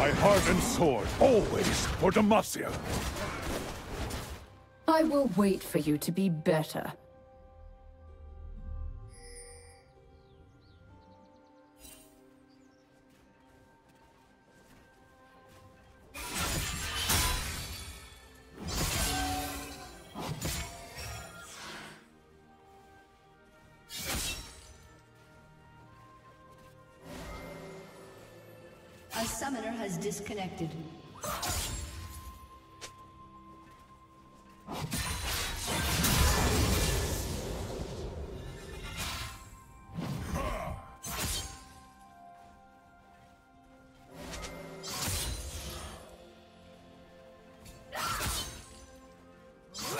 My heart and sword, always for Demacia. I will wait for you to be better.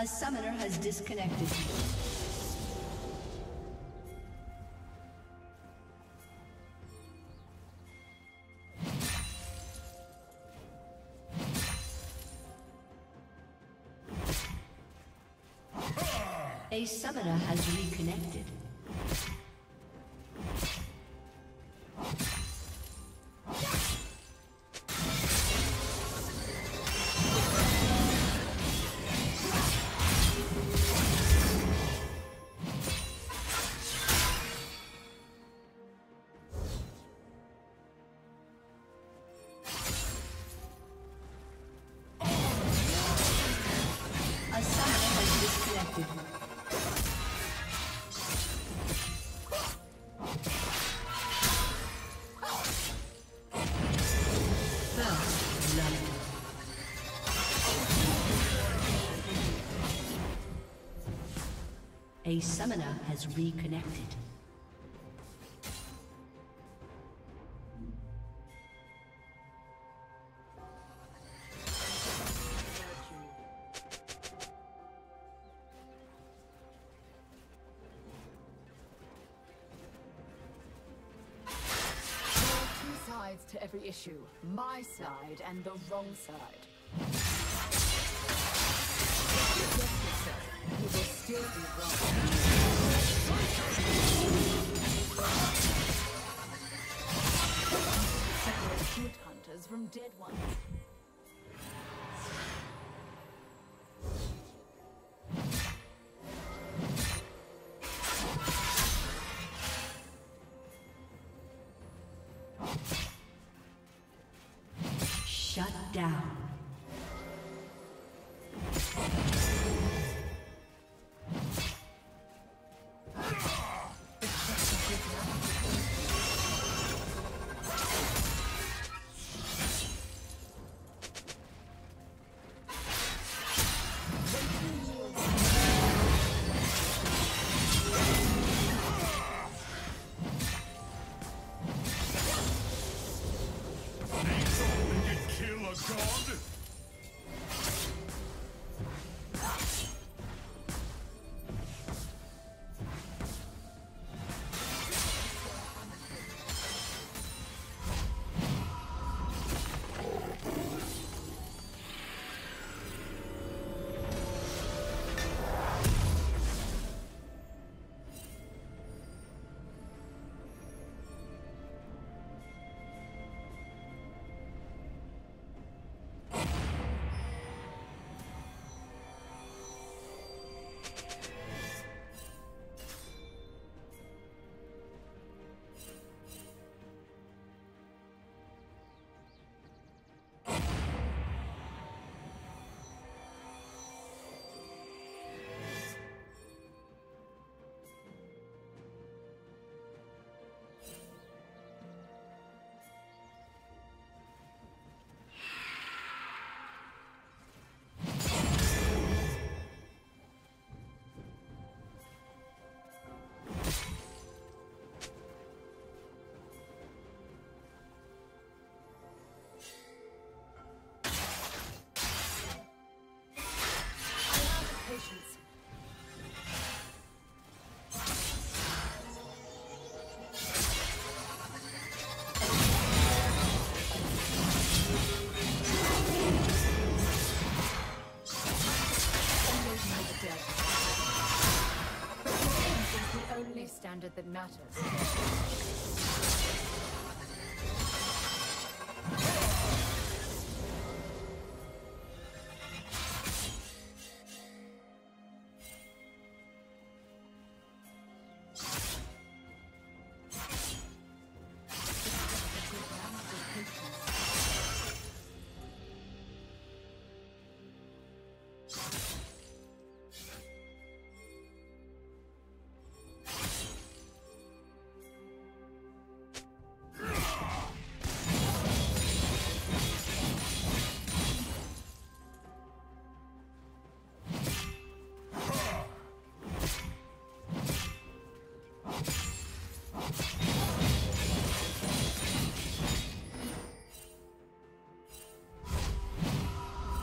A summoner has disconnected. A summoner has reconnected. A summoner has reconnected. two sides to every issue. My side and the wrong side. Good from dead ones. Shut down.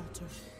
Falter.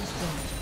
destroyed.